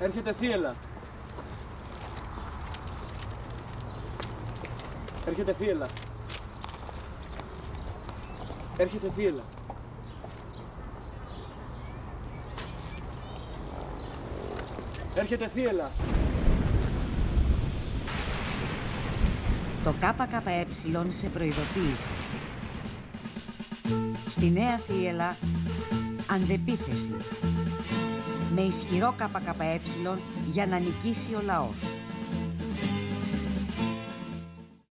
Έρχεται θύελα. Έρχεται θύελα. Έρχεται θύελα. Έρχεται θύελα. Το ΚΚΕ σε προειδοποίησε. Στη Νέα Θίελα, αντεπίθεση. Με ισχυρό ΚΚΕ για να νικήσει ο λαός.